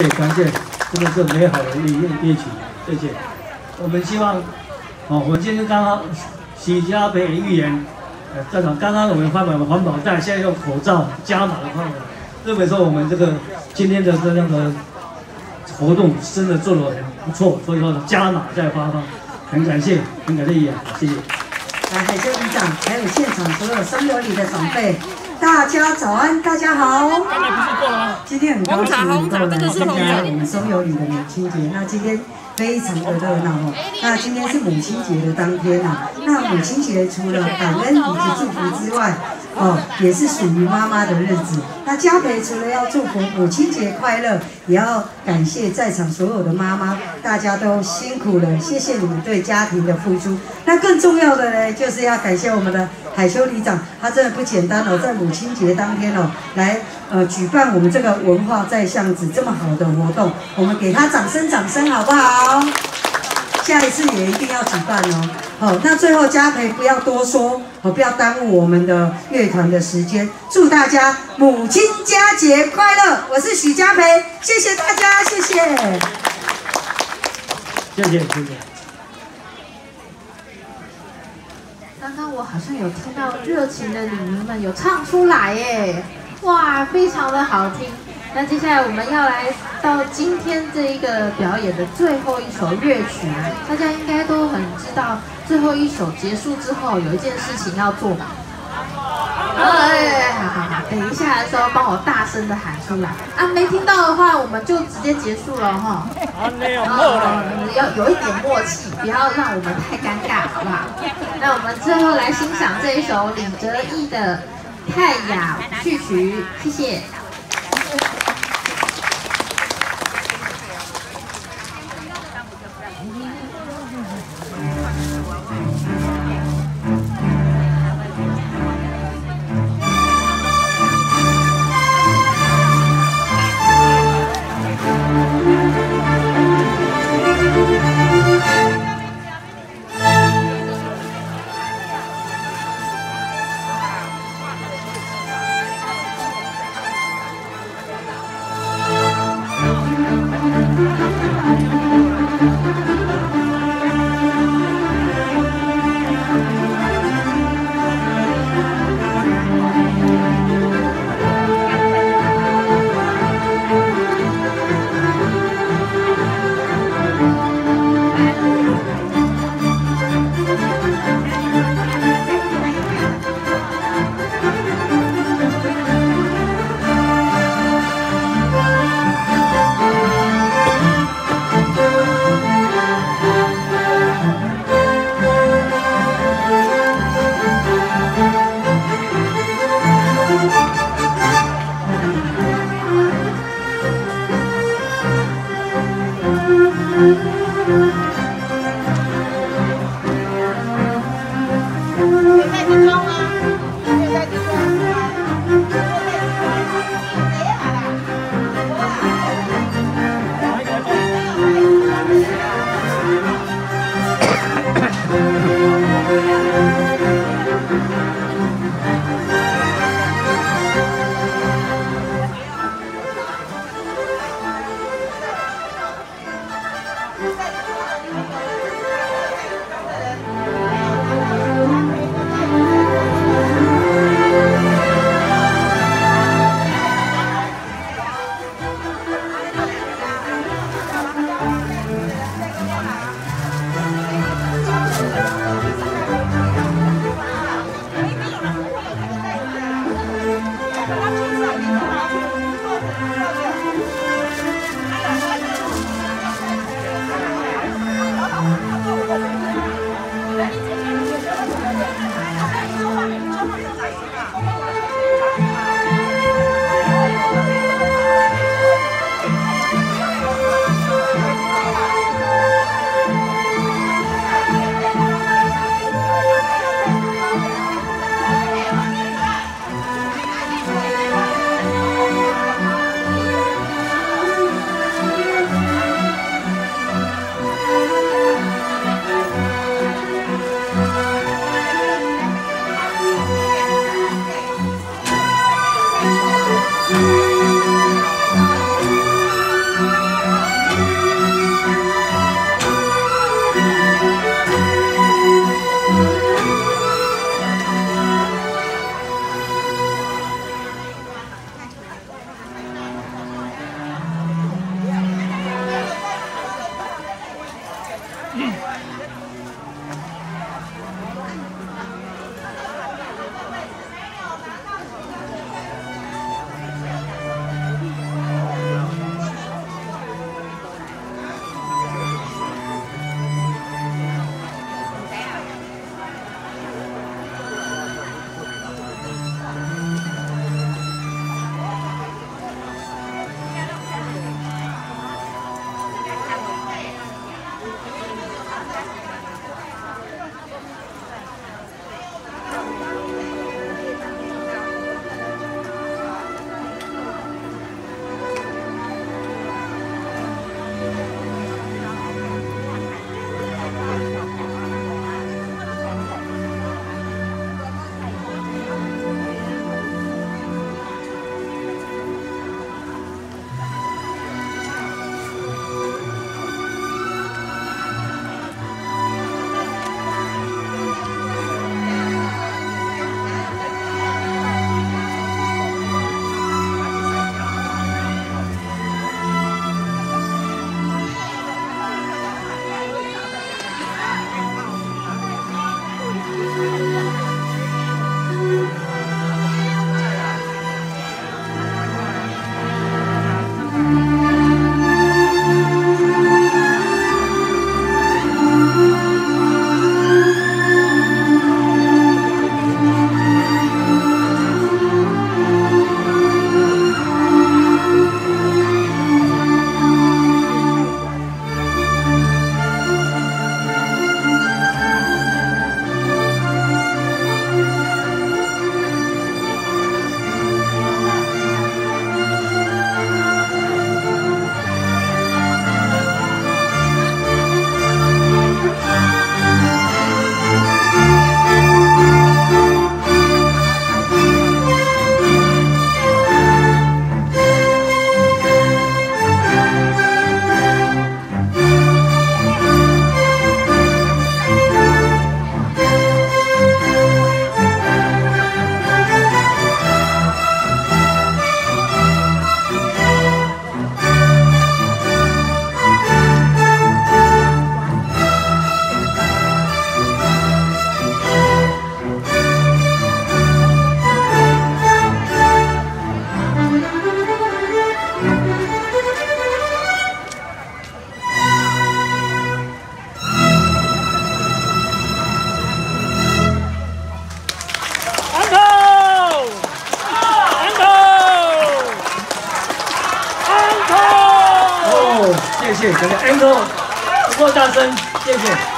谢感谢，真的是美好的一一一曲，谢谢。我们希望，哦，我今天刚刚许家培预言，呃，站长刚刚我们发表了环保袋，现在用口罩加码的方法，认为说我们这个今天的这样的活动真的做得很不错，所以说加码再发放，很感谢，很感谢议员，谢谢。来，海修里长，还有现场所有松油里的长辈。大家早安，大家好。刚才不是过了吗？今天很高兴能够来参加我们松油里的母亲节。那今天非常的热闹哦。那今天是母亲节的当天啊。那母亲节除了感恩以及祝福之外，哦，也是属于妈妈的日子。那嘉培除了要祝福母亲节快乐，也要感谢在场所有的妈妈，大家都辛苦了，谢谢你们对家庭的付出。那更重要的呢，就是要感谢我们的海修里长，他真的不简单哦，在母亲节当天哦，来呃举办我们这个文化在巷子这么好的活动，我们给他掌声掌声好不好？下一次也一定要举办哦。好，那最后嘉培不要多说，哦，不要耽误我们的乐团的时间。祝大家母亲佳节快乐！我是许嘉培，谢谢大家，谢谢。谢谢，谢谢。那我好像有听到热情的女民们有唱出来耶，哇，非常的好听。那接下来我们要来到今天这一个表演的最后一首乐曲，大家应该都很知道，最后一首结束之后有一件事情要做吧？哎，好好好，等一下的时候帮我大声的喊出来啊！没听到的话，我们就直接结束了哈。啊，没有默了。要有一点默契，不要让我们太尴尬，好不好？那我们最后来欣赏这一首李哲毅的《太雅序曲》，谢谢。谢，真，Angel，不够大声，谢谢。